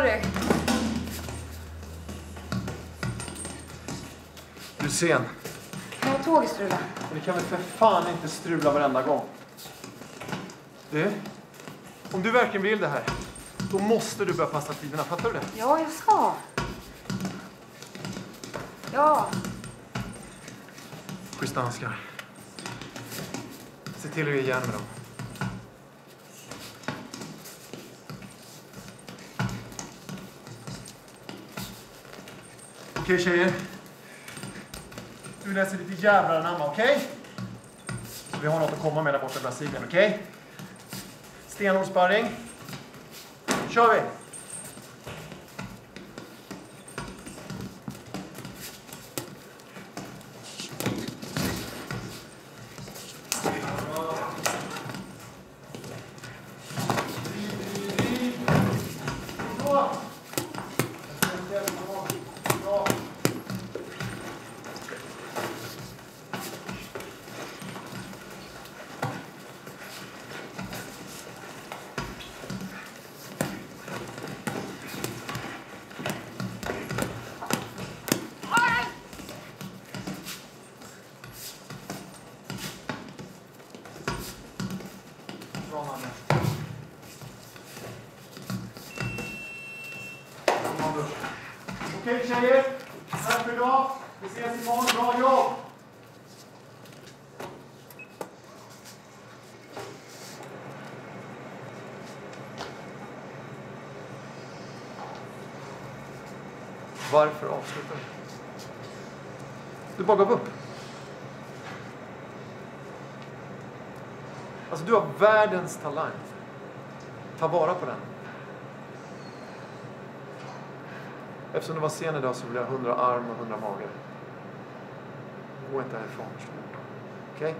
Sorry. Du är sen. Kan jag tåget strula? Men det kan väl för fan inte strula varenda gång? Du, om du verkligen vill det här, då måste du börja passa tiderna. Fattar du det? Ja, jag ska. Ja. Schyssta handskar. Se till att ge igen med dem. Okej tjejer. Du läser lite jävlar anamma, okej? Så vi har något att komma med där borta i Brasilien, okej? Stenhård sparring. kör vi! Så. Bra. Bra Nanne. Kom igen, Okej tjejer, tack för idag. Vi ses imorgon. Bra jobb! Varför avsluta? Du bara gav upp. Alltså, du har världens talang. Ta vara på den. Eftersom du var sen idag så vill jag ha hundra arm och hundra mage. Gå inte härifrån, förstår du? Okej?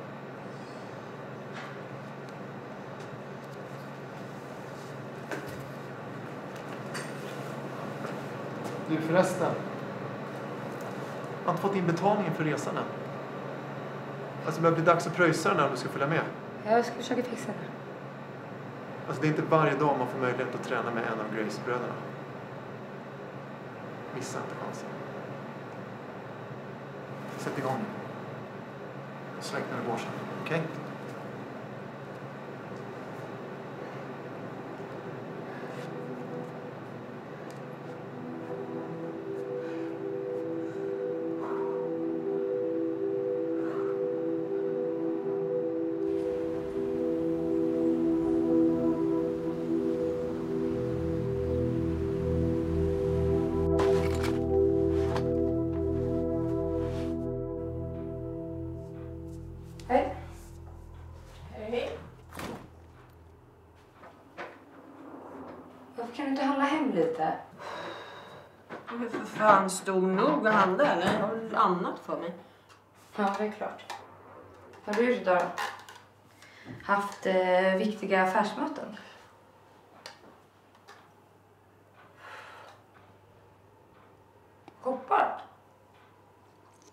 Du förresten. Jag har inte fått in betalningen för resan än. Alltså det börjar bli dags att pröjsa den här om du ska följa med. Jag ska försöka fixa det. Alltså det är inte varje dag man får möjlighet att träna med en av Grace-bröderna. Missa inte chansen. Alltså. Sätt igång nu. Släck när det går sen. Okej? Okay? Varför kan du inte handla hem lite? Men för fan, stor nog att handla eller? Jag har annat för mig. Ja, det är klart. Har du gjort idag? Haft eh, viktiga affärsmöten? Hoppat?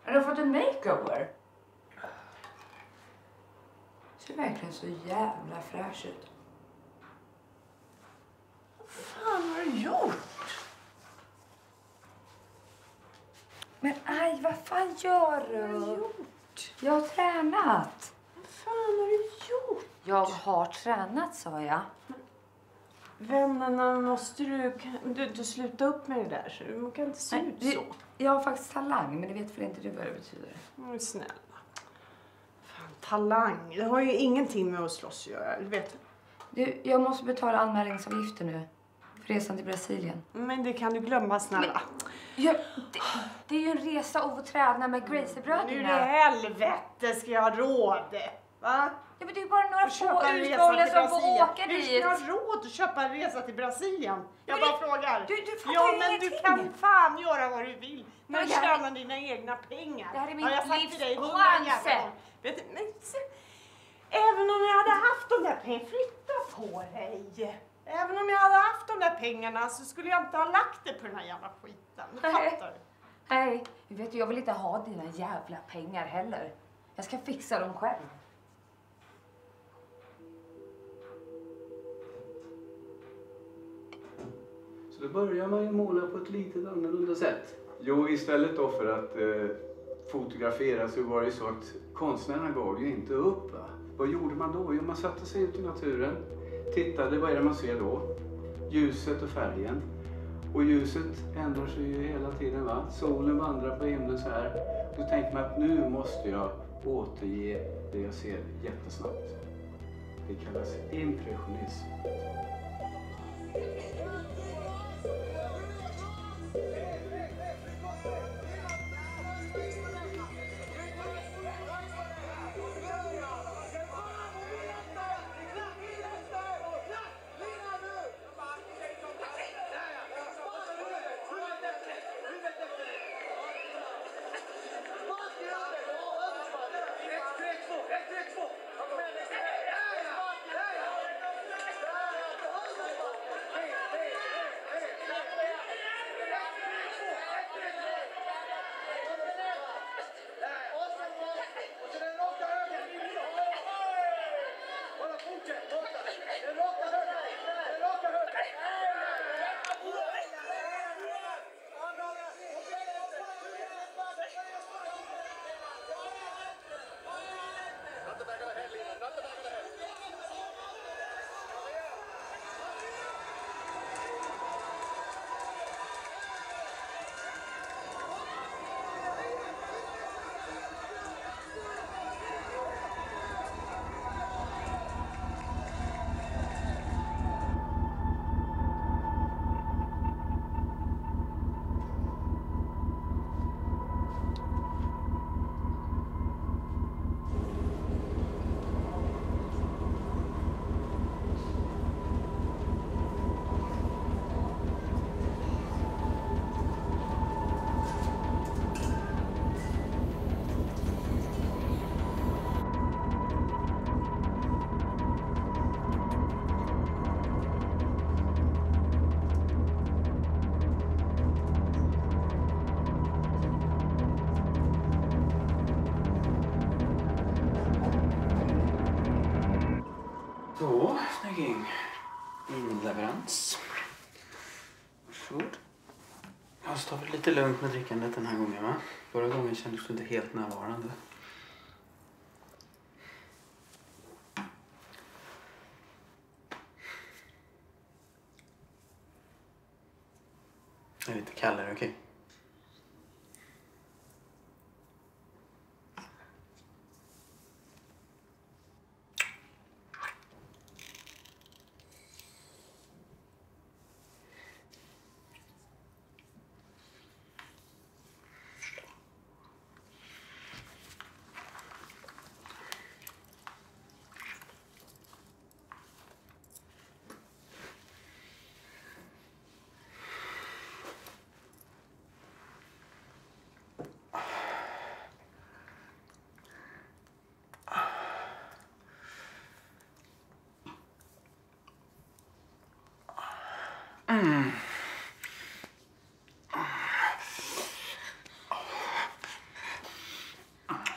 Har du fått en makeover? Ser verkligen så jävla fräsch ut. Vad fan har du gjort? Men vad fan gör du? Jag har tränat. Vad fan har du gjort? Jag har tränat, sa jag. Vännerna, måste du, du, du sluta upp med det där. Du kan inte se Nej, ut det- så. Jag har faktiskt talang, men det vet väl inte du vad det betyder? Men snälla. Fan, talang. Det har ju ingenting med att slåss att göra. Du vet. Du, jag måste betala anmälningsavgifter nu. För resan till Brasilien. Men det kan du glömma snälla. Ja, det, det är ju en resa att få träna med Men hur i Gracie-bröderna. helvete ska jag ha råd? Va? Ja, men det är ju bara några få till som får åka Hur ska dit. jag ha råd att köpa en resa till Brasilien? Jag Men bara det- frågar. du- du fattar ja, men ingenting. du kan fan göra vad du vill. Men du tjänar dina egna pengar. Det här är Har jag mitt sagt livs till dig hundra chans. jävla gånger. Vet du, men, se- även om jag hade haft de där pengarna, flytta på dig. Även om jag hade haft de där pengarna så skulle jag inte ha lagt det på den här jävla skiten. Du Nej. fattar? Nej, vet du, jag vill inte ha dina jävla pengar heller. Jag ska fixa dem själv. Så då börjar man ju måla på ett lite annorlunda sätt. Jo, istället då för att eh, fotografera så var det ju så att konstnärerna gav ju inte upp. Va? Vad gjorde man då? Jo, man satte sig ut i naturen, tittade, vad är det man ser då? Ljuset och färgen. Och ljuset ändrar sig ju hela tiden. Va? Solen vandrar på himlen så här. Då tänker man att nu måste jag återge det jag ser jättesnabbt. Det kallas impressionism. Varsågod. Jag har tagit lite lugnt med drickandet den här gången va? Förra gången kändes du inte helt närvarande. Jag är lite kallare, okej?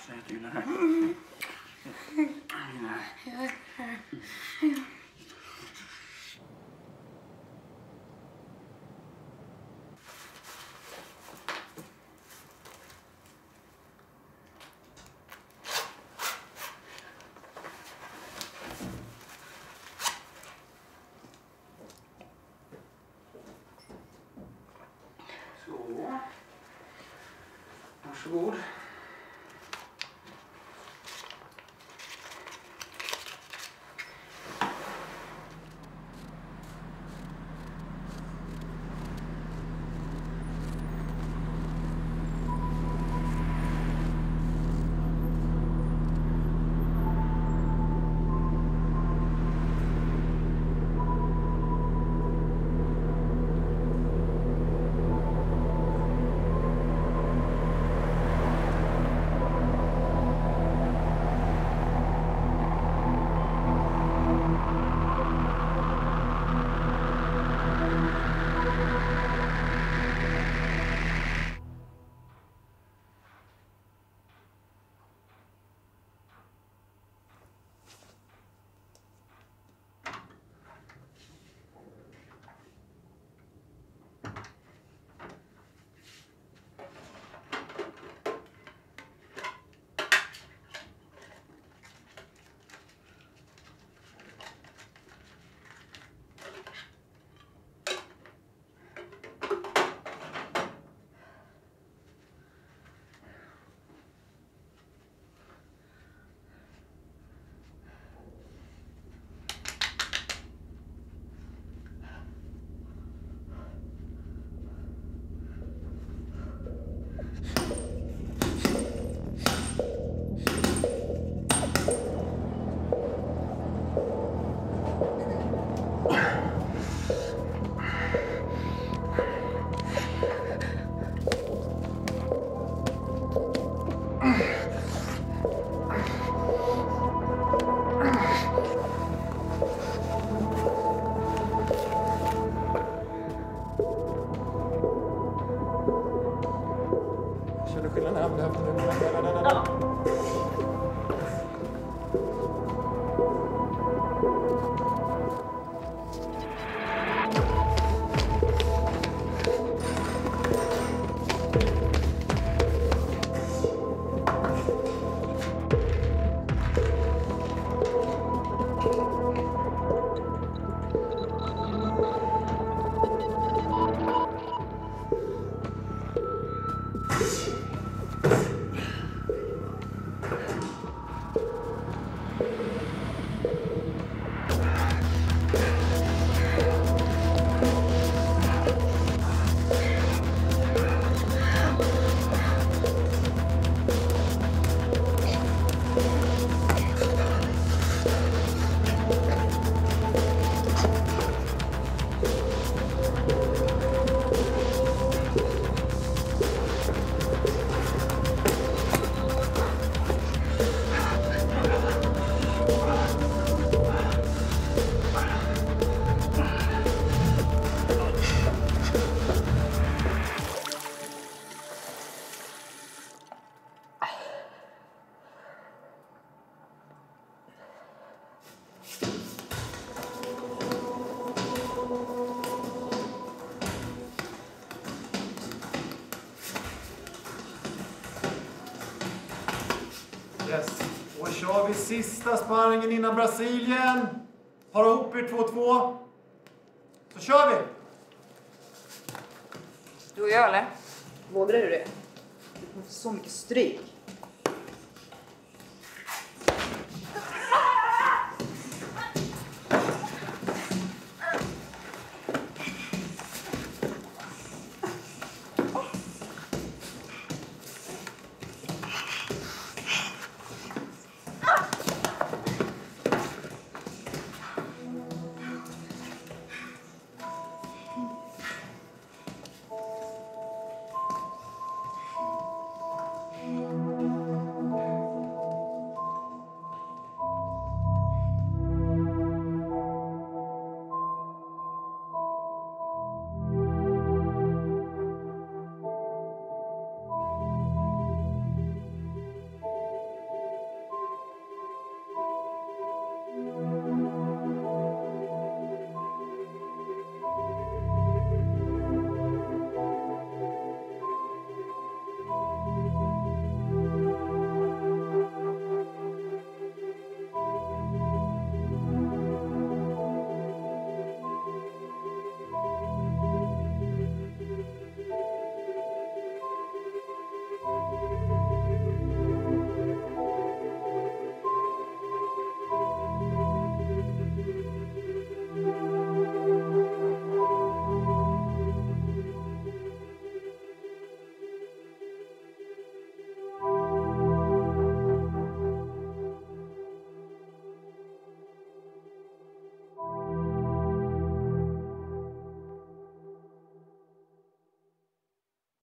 Så jag gillar det här. Jag gillar det här. Så. Varsågod. Känner du skillnaden? Där, där, där, där, där, där. Kör vi sista sparringen innan Brasilien. Har ihop er 2-2. Så kör vi! Du och jag eller? Vågar du det? Du kommer få så mycket stryk.